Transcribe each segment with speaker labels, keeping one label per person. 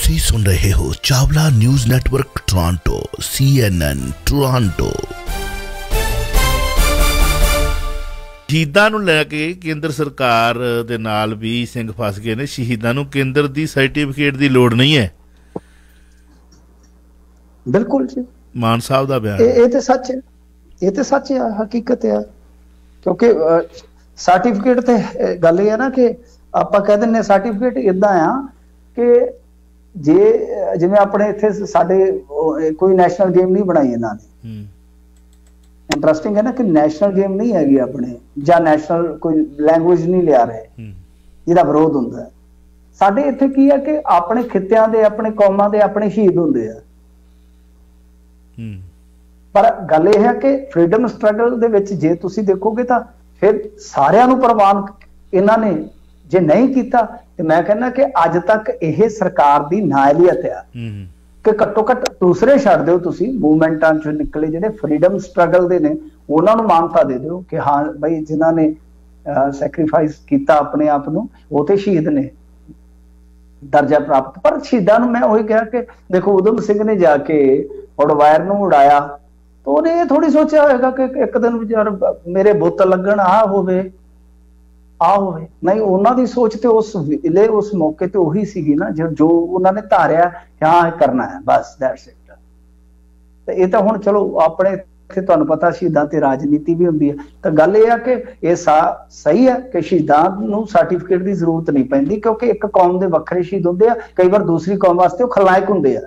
Speaker 1: ਤੁਸੀਂ ਸੁਣ ਰਹੇ ਹੋ Chawla news network Toronto CNN Toronto.
Speaker 2: ਸ਼ਹੀਦਾਂ ਨੂੰ ਲੈ ਕੇ ਕੇਂਦਰ ਸਰਕਾਰ ਦੇ ਨਾਲ ਵੀ ਸਿੰਘ ਫਸ ਗਏ ਨੇ। ਸ਼ਹੀਦਾਂ ਨੂੰ ਕੇਂਦਰ ਦੀ ਸਰਟੀਫਿਕੇਟ ਦੀ ਲੋੜ ਨਹੀਂ ਹੈ।
Speaker 3: ਬਿਲਕੁਲ ਜੀ।
Speaker 2: ਮਾਨ ਸਾਹਿਬ ਦਾ ਬਿਆਨ।
Speaker 3: ਇਹ ਤੇ ਸੱਚ ਹੈ। ਇਹ ਤੇ ਸੱਚ ਹੈ ਹਕੀਕਤ ਹੈ। ਕਿਉਂਕਿ ਸਰਟੀਫਿਕੇਟ ਤੇ ਗੱਲ ਇਹ ਹੈ ਨਾ ਕਿ ਆਪਾਂ ਕਹਿ ਦਿੰਨੇ ਸਰਟੀਫਿਕੇਟ ਇਦਾਂ ਆ ਕਿ ਜੇ ਜਿਵੇਂ ਆਪਣੇ ਇੱਥੇ ਸਾਡੇ ਕੋਈ ਨੈਸ਼ਨਲ ਗੇਮ ਨਹੀਂ ਬਣਾਈ ਇਹਨਾਂ ਨੇ।
Speaker 2: ਹੂੰ।
Speaker 3: ਇੰਟਰਸਟਿੰਗ ਹੈ ਨਾ ਕਿ ਨੈਸ਼ਨਲ ਗੇਮ ਨਹੀਂ ਹੈਗੀ ਆਪਣੇ ਜਾਂ ਨੈਸ਼ਨਲ ਕੋਈ ਲੈਂਗੁਏਜ ਨਹੀਂ ਲਿਆ ਰਹੇ।
Speaker 2: ਹੂੰ।
Speaker 3: ਜਿਹਦਾ ਵਿਰੋਧ ਹੁੰਦਾ ਹੈ। ਸਾਡੇ ਇੱਥੇ ਕੀ ਹੈ ਕਿ ਆਪਣੇ ਖਿੱਤਿਆਂ ਦੇ ਆਪਣੇ ਕੌਮਾਂ ਦੇ ਆਪਣੇ ਸ਼ਹੀਦ ਹੁੰਦੇ ਆ।
Speaker 2: ਹੂੰ।
Speaker 3: ਪਰ ਗੱਲ ਇਹ ਹੈ ਕਿ ਫਰੀडम ਸਟਰਗਲ ਦੇ ਵਿੱਚ ਜੇ ਤੁਸੀਂ ਦੇਖੋਗੇ ਤਾਂ ਫਿਰ ਸਾਰਿਆਂ ਨੂੰ ਪ੍ਰਵਾਨ ਇਹਨਾਂ ਨੇ ਜੇ ਨਹੀਂ ਕੀਤਾ ਤੇ ਮੈਂ ਕਹਿੰਦਾ ਕਿ ਅੱਜ ਤੱਕ ਇਹ ਸਰਕਾਰ ਦੀ ਨਾਇਲੀਅਤ ਆ। ਕਿ ਘੱਟੋ ਘੱਟ ਦੂਸਰੇ ਛੱਡ ਦਿਓ ਤੁਸੀਂ ਮੂਵਮੈਂਟਾਂ ਚੋਂ ਨਿਕਲੇ ਜਿਹੜੇ ਫਰੀडम ਸਟਰਗਲ ਦੇ ਨੇ ਉਹਨਾਂ ਨੂੰ ਮਾਨਤਾ ਦੇ ਦਿਓ ਕਿ ਹਾਂ ਬਈ ਜਿਨ੍ਹਾਂ ਨੇ ਸੈਕਰੀਫਾਈਸ ਕੀਤਾ ਆਪਣੇ ਆਪ ਨੂੰ ਉਹ ਤੇ ਸ਼ਹੀਦ ਨੇ ਦਰਜਾ ਪ੍ਰਾਪਤ। ਪਰ ਸ਼ਹੀਦਾਂ ਨੂੰ ਮੈਂ ਉਹੀ ਕਿਹਾ ਕਿ ਦੇਖੋ ਉਦਮ ਸਿੰਘ ਨੇ ਜਾ ਕੇ ਉਡਵਾਇਰ ਨੂੰ ਉਡਾਇਆ ਤਾਂ ਉਹਨੇ ਇਹ ਥੋੜੀ ਸੋਚਿਆ ਹੋਵੇਗਾ ਕਿ ਇੱਕ ਦਿਨ ਵਿਚਾਰ ਮੇਰੇ ਬੁੱਤ ਲੱਗਣ ਆ ਹੋਵੇ। ਆ ਹੋਵੇ। ਨਹੀਂ, ਉਹਨਾਂ ਦੀ ਸੋਚ ਤੇ ਉਸ ਵੇਲੇ, ਉਸ ਮੌਕੇ ਤੇ ਉਹੀ ਸੀਗੀ ਨਾ, ਜੋ ਉਹਨਾਂ ਨੇ ਧਾਰਿਆ, ਹਾਂ, ਇਹ ਕਰਨਾ ਹੈ, ਬਸ ਦੈਟਸ ਇਟ ਤੇ ਇਹ ਤਾਂ ਹੁਣ ਚਲੋ, ਆਪਣੇ ਇੱਥੇ ਤੁਹਾਨੂੰ ਪਤਾ ਸ਼ਹੀਦਾਂ ਤੇ ਰਾਜਨੀਤੀ ਵੀ ਹੁੰਦੀ ਹੈ। ਤਾਂ ਗੱਲ ਇਹ ਆ ਕਿ ਇਹ ਸਾ- ਸਹੀ ਹੈ ਕਿ ਸ਼ਹੀਦਾਂ ਨੂੰ ਸਰਟੀਫਿਕੇਟ ਦੀ ਜ਼ਰੂਰਤ ਨਹੀਂ ਪੈਂਦੀ, ਕਿਉਂਕਿ ਇੱਕ ਕੌਮ ਦੇ ਵੱਖਰੇ ਸ਼ਹੀਦ ਹੁੰਦੇ ਆ, ਕਈ ਵਾਰ ਦੂਸਰੀ ਕੌਮ ਵਾਸਤੇ ਉਹ ਖਲਨਾਇਕ ਹੁੰਦੇ ਆ।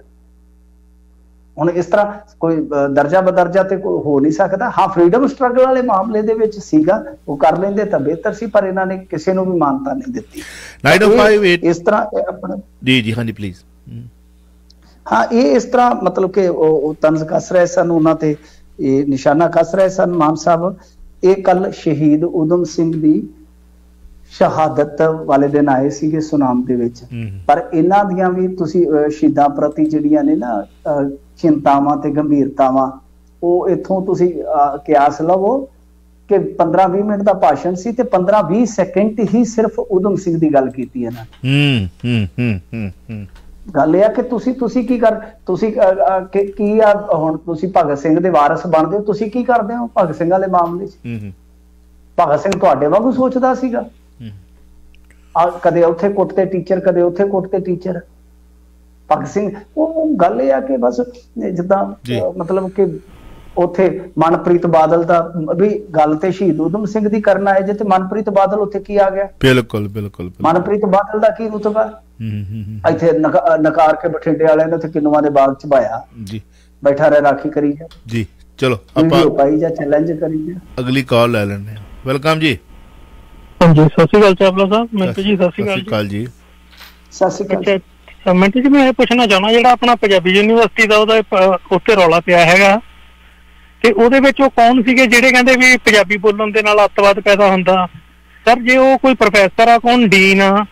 Speaker 3: ਹੁਣ ਇਸ ਤਰ੍ਹਾਂ ਕੋਈ ਦਰਜਾ ਬਦਰਜਾ ਤੇ ਕੋਈ ਹੋ ਨਹੀਂ ਸਕਦਾ। ਹਾਂ ਫਰੀडम ਸਟਰਗਲ ਵਾਲੇ ਮਾਮਲੇ ਦੇ ਵਿੱਚ ਸੀਗਾ ਉਹ ਕਰ ਲੈਂਦੇ ਤਾਂ ਬਿਹਤਰ ਸੀ ਪਰ ਇਹਨਾਂ ਨੇ ਕਿਸੇ ਨੂੰ ਵੀ ਮਾਨਤਾ ਨਹੀਂ ਦਿੱਤੀ।
Speaker 2: Nine oh
Speaker 3: ਇਹ-
Speaker 2: five eight-
Speaker 3: ਇਸ ਤਰ੍ਹਾਂ ਆਪਣਾ
Speaker 2: ਜੀ ਜੀ ਹਾਂਜੀ ਪਲੀਜ਼
Speaker 3: ਹਾਂ। ਇਹ ਇਸ ਤਰ੍ਹਾਂ ਮਤਲਬ ਕਿ ਉਹ ਤੰਜ਼ ਕੱਸ ਰਹੇ ਸਨ ਉਹਨਾਂ ਤੇ ਇਹ ਨਿਸ਼ਾਨਾ ਕੱਸ ਰਹੇ ਸਨ ਮਾਨ ਸਾਹਿਬ। ਇਹ ਕੱਲ ਸ਼ਹੀਦ ਉਦਮ ਸਿੰਘ ਦੀ ਸ਼ਹਾਦਤ ਵਾਲੇ ਦਿਨ ਆਏ ਸੀਗੇ ਸੁਨਾਮ ਦੇ ਵਿੱਚ। ਪਰ ਇਹਨਾਂ ਦੀਆਂ ਵੀ ਤੁਸੀਂ ਸ਼ਹੀਦਾਂ ਪ੍ਰਤੀ ਜਿਹੜੀਆਂ ਨੇ ਨਾ ਚਿੰਤਾਵਾਂ ਤੇ ਗੰਭੀਰਤਾਵਾਂ ਉਹ ਇੱਥੋਂ ਤੁਸੀਂ ਕਿਆਸ ਲਵੋ ਕਿ 15-20 ਮਿੰਟ ਦਾ ਭਾਸ਼ਣ ਸੀ ਤੇ 15-20 ਸੈਕਿੰਡ ਹੀ ਸਿਰਫ ਉਦਮ ਸਿੰਘ ਦੀ ਗੱਲ ਕੀਤੀ ਇਹਨਾਂ ਨੇ।
Speaker 2: ਹੂੰ ਹੂੰ ਹੂੰ ਹੂੰ
Speaker 3: ਗੱਲ ਇਹ ਆ ਕਿ ਤੁਸੀਂ ਤੁਸੀਂ ਕੀ ਕਰ ਤੁਸੀਂ ਕੀ- ਆ ਹੁਣ ਤੁਸੀਂ ਭਗਤ ਸਿੰਘ ਦੇ ਵਾਰਿਸ ਬਣਦੇ ਹੋ ਤੁਸੀਂ ਕੀ ਕਰਦੇ ਹੋ ਭਗਤ ਸਿੰਘ ਵਾਲੇ ਮਾਮਲੇ 'ਚ?
Speaker 2: ਹੂੰ ਹੂੰ।
Speaker 3: ਭਗਤ ਸਿੰਘ ਤੁਹਾਡੇ ਵਾਂਗੂ ਸੋਚਦਾ ਸੀਗਾ।
Speaker 2: ਹੂੰ।
Speaker 3: ਆ ਕਦੇ ਉੱਥੇ ਕੁੱਟ ਤੇ ਟੀਚਰ ਕਦੇ ਉੱਥੇ ਕੁੱਟ ਤੇ ਟੀਚਰ। ਭਗਤ ਸਿੰਘ ਉਹ ਗੱਲ ਇਹ ਆ ਕਿ ਬਸ ਜਿੱਦਾਂ
Speaker 2: ਜੀ।
Speaker 3: ਮਤਲਬ ਕਿ ਉੱਥੇ ਮਨਪ੍ਰੀਤ ਬਾਦਲ ਦਾ ਵੀ ਗੱਲ ਤੇ ਸ਼ਹੀਦ ਉਦਮ ਸਿੰਘ ਦੀ ਕਰਨਾ ਹੈ ਜੇ ਤੇ ਮਨਪ੍ਰੀਤ ਬਾਦਲ ਉੱਥੇ ਕੀ ਆ ਗਿਆ?
Speaker 2: ਬਿਲਕੁਲ ਬਿਲਕੁਲ।
Speaker 3: ਮਨਪ੍ਰੀਤ ਬਾਦਲ ਦਾ ਕੀ ਰੁਤਬਾ?
Speaker 2: ਹੂੰ ਹੂੰ ਹੂੰ
Speaker 3: ਇੱਥੇ ਨਕਾ- ਨਕਾਰ ਕੇ ਬਠਿੰਡੇ ਵਾਲਿਆਂ ਨੇ ਉੱਥੇ ਕਿੰਨੂਆਂ ਦੇ ਬਾਗ ਚ ਪਾਇਆ
Speaker 2: ਜੀ।
Speaker 3: ਬੈਠਾ ਰਹਿ ਰਾਖੀ ਕਰੀ ਜਾ।
Speaker 2: ਜੀ ਚਲੋ ਆਪਾਂ
Speaker 3: ਪਾਈ ਜਾ ਚੈਲੰਜ ਕਰੀ ਜਾ।
Speaker 2: ਅਗਲੀ ਕਾਲ ਲੈ ਲੈਣੇ ਆ ਵੈਲਕਮ ਜੀ।
Speaker 4: ਹਾਂਜੀ ਸਤਿ ਸ਼੍ਰੀ ਅਕਾਲ ਚਾਵਲਾ ਸਾਹਿਬ। ਮਿੰਟੂ ਜੀ ਸਤਿ ਸ਼੍ਰੀ
Speaker 2: ਸਤਿ
Speaker 4: ਅਕਾਲ ਜੀ।
Speaker 2: ਜੀ।
Speaker 3: ਸਤਿ ਸ਼੍ਰੀ ਅਕਾਲ।
Speaker 4: ਅ, ਮਿੰਟੂ ਜੀ ਮੈਂ ਇਹ ਪੁੱਛਣਾ ਚਾਹਣਾ ਜਿਹੜਾ ਆਪਣਾ ਪੰਜਾਬੀ ਯੂਨੀਵਰਸਿਟੀ ਦਾ ਉਹਦਾ ਉੱਤੇ ਰੌਲਾ ਪਿਆ ਹੈਗਾ ਤੇ ਉਹਦੇ ਵਿੱਚ ਉਹ ਕੌਣ ਸੀਗੇ ਜਿਹੜੇ ਕਹਿੰਦੇ ਵੀ ਪੰਜਾਬੀ ਬੋਲਣ ਦੇ ਨਾਲ ਅੱਤਵਾਦ ਪੈਦਾ ਹੁੰਦਾ? ਸਰ ਜੇ ਉਹ ਕੋਈ ਪ੍ਰੋਫੈਸਰ ਆ ਕੌਣ ਡੀਨ ਆ?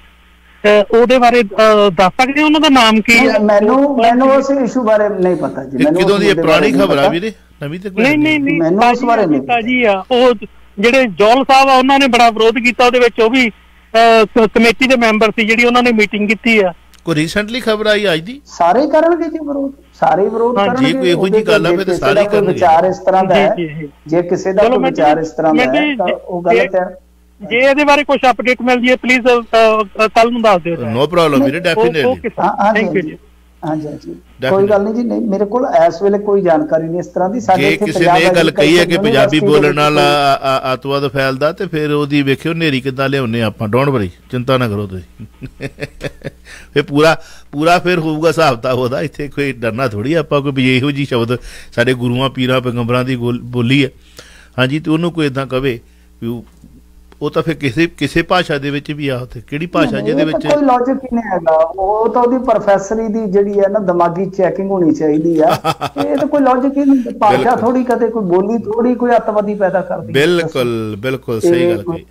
Speaker 4: ਉਹਦੇ ਬਾਰੇ ਦੱਸ ਸਕਦੇ ਹੋ ਉਹਨਾਂ ਦਾ ਨਾਮ ਕੀ ਹੈ
Speaker 3: ਮੈਨੂੰ ਮੈਨੂੰ ਉਸ ਇਸ਼ੂ ਬਾਰੇ ਨਹੀਂ ਪਤਾ ਜੀ ਮੈਨੂੰ
Speaker 2: ਕਿਦੋਂ ਦੀ ਇਹ ਪੁਰਾਣੀ ਖਬਰ ਆ। ਵੀਰੇ? ਨਵੀਂ ਤੇ ਕੋਈ
Speaker 4: ਨਹੀਂ ਨਹੀਂ ਨਹੀਂ
Speaker 3: ਮੈਨੂੰ ਉਸ ਬਾਰੇ ਨਹੀਂ ਪਤਾ।
Speaker 4: ਜੀ ਆ ਉਹ ਜਿਹੜੇ ਜੋਲ ਸਾਹਿਬ ਆ ਉਹਨਾਂ ਨੇ ਬੜਾ ਵਿਰੋਧ ਕੀਤਾ ਉਹਦੇ ਵਿੱਚ ਉਹ ਵੀ ਕਮੇਟੀ ਦੇ ਮੈਂਬਰ ਸੀ ਜਿਹੜੀ ਉਹਨਾਂ ਨੇ ਮੀਟਿੰਗ ਕੀਤੀ ਆ।
Speaker 2: ਕੋਈ ਰੀਸੈਂਟਲੀ ਖਬਰ ਆਈ ਅੱਜ ਦੀ?
Speaker 3: ਸਾਰੇ ਕਰਨਗੇ ਜੀ ਵਿਰੋਧ। ਸਾਰੇ ਵਿਰੋਧ ਕਰਨਗੇ
Speaker 2: ਜੇ ਕੋਈ ਇਹੋ
Speaker 3: ਉਹਦੇ
Speaker 2: ਗੱਲ ਆ,
Speaker 3: ਜੇ
Speaker 2: ਫਿਰ ਤਾਂ ਸਾਰੇ ਕਰਨਗੇ।
Speaker 3: ਵਿਚਾਰ ਇਸ ਤਰ੍ਹਾਂ ਦਾ ਹੈ
Speaker 4: ਜੀ, ਜੀ, ਜੀ।
Speaker 3: ਜੇ ਕਿਸੇ ਦਾ ਕੋਈ ਵਿਚਾਰ ਇਸ ਤਰ੍ਹਾਂ ਦਾ ਹੈ ਤਾਂ
Speaker 4: ਜੀ-
Speaker 3: ਉਹ ਗਲਤ ਹੈ
Speaker 4: ਜੇ ਇਹਦੇ ਬਾਰੇ ਕੁਝ ਅਪਡੇਟ ਮਿਲਦੀ ਹੈ ਪਲੀਜ਼ ਕੱਲ ਨੂੰ ਦੱਸ ਦਿਓ।
Speaker 2: ਨੋ ਪ੍ਰੋਬਲਮ ਵੀਰੇ ਡੈਫੀਨਿਟਲੀ
Speaker 4: ਥੈਂਕ ਯੂ
Speaker 3: ਜੀ।
Speaker 4: ਜੀ।
Speaker 3: ਹਾਂਜੀ
Speaker 2: Definitely.
Speaker 3: ਕੋਈ ਗੱਲ ਨਹੀਂ ਜੀ ਨਹੀਂ ਮੇਰੇ ਕੋਲ ਇਸ ਵੇਲੇ ਕੋਈ ਜਾਣਕਾਰੀ ਨਹੀਂ ਇਸ ਤਰ੍ਹਾਂ ਦੀ ਸਾਡੇ
Speaker 2: ਜੇ
Speaker 3: ਇੱਥੇ
Speaker 2: ਕਿਸੇ
Speaker 3: ਪੰਜਾਬ
Speaker 2: ਨੇ ਇਹ ਗੱਲ ਕਹੀ ਹੈ ਕਿ ਪੰਜਾਬੀ ਬੋਲਣ ਨਾਲ
Speaker 3: ਕੋਈ-
Speaker 2: ਆ- ਆ- ਅੱਤਵਾਦ ਫੈਲਦਾ ਤੇ ਫਿਰ ਉਹਦੀ ਵੇਖਿਓ ਨੇਰੀ ਕਿੱਦਾਂ ਲਿਆਉਨੇ ਆਪਾਂ। ਡੋਂਟ ਵਰੀ ਚਿੰਤਾ ਨਾ ਕਰੋ ਤੁਸੀਂ। ਫੇ ਪੂਰਾ ਪੂਰਾ ਫਿਰ ਹੋਊਗਾ ਹਿਸਾਬ ਤਾਂ ਉਹਦਾ। ਇੱਥੇ ਕੋਈ ਡਰਨਾ ਥੋੜੀ ਆਪਾਂ ਕੋਈ ਵੀ ਇਹੋ ਜੀ ਸ਼ਬਦ ਸਾਡੇ ਗੁਰੂਆਂ ਪੀਰਾਂ ਪੈਗੰਬਰਾਂ ਦੀ ਬੋਲੀ ਹੈ। ਹਾਂਜੀ ਤੇ ਉਹਨੂੰ ਕੋਈ ਇਦਾਂ ਕਵੇ ਵੀ ਉਹ- ਤਾਂ ਫਿਰ ਕਿਸੇ ਕਿਸੇ ਭਾਸ਼ਾ ਦੇ ਵਿੱਚ ਵੀ ਆ ਉੱਥੇ। ਕਿਹੜੀ ਭਾਸ਼ਾ ਜਿਹਦੇ ਵਿੱਚ
Speaker 3: ਕੋਈ ਲੌਜੀਕ ਹੀ ਨਹੀਂ ਹੈਗਾ। ਉਹ ਤਾਂ ਉਹਦੀ ਪ੍ਰੋਫੈਸਰੀ ਦੀ ਜਿਹੜੀ ਹੈ ਨਾ ਦਿਮਾਗੀ ਚੈਕਿੰਗ ਹੋਣੀ ਚਾਹੀਦੀ ਆ। ਇਹ ਤਾਂ ਕੋਈ ਲੌਜੀਕ ਹੀ ਨਹੀਂ ਭਾਸ਼ਾ। ਥੋੜੀ ਕਦੇ ਕੋਈ ਬੋਲੀ ਥੋੜੀ ਕੋਈ ਅੱਤਵਾਦੀ ਪੈਦਾ ਕਰਦੀ।
Speaker 2: ਬਿਲਕੁਲ ਬਿਲਕੁਲ ਸਹੀ ਗੱਲ ਕਹੀ।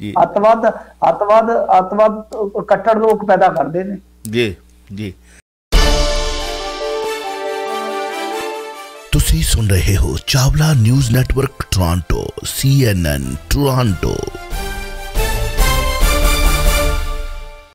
Speaker 2: ਜੀ।
Speaker 3: ਅੱਤਵਾਦ ਅੱਤਵਾਦ ਅੱਤਵਾਦ ਕੱਟੜ ਲੋਕ ਪੈਦਾ ਕਰਦੇ ਨੇ।
Speaker 2: ਜੀ ਜੀ।
Speaker 1: ਤੁਸੀਂ ਸੁਣ ਰਹੇ ਹੋ Chawla news network Toronto CNN Toronto.